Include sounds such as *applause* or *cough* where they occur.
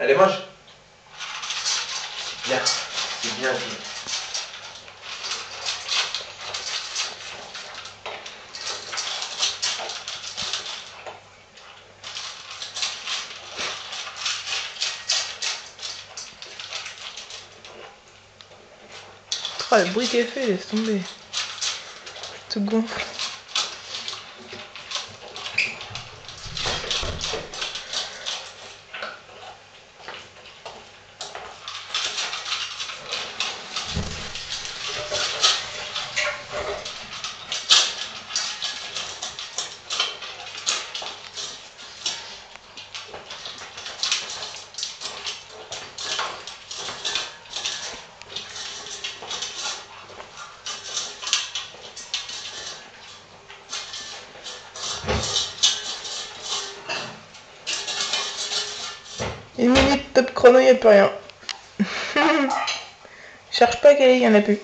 Allez, mange. Bien. C'est bien joué. Oh, le bruit qu'elle fait, laisse tomber. Tout gonfle. Une minute, top chrono, y a plus rien. *laughs* Cherche pas qu'elle il y en a plus.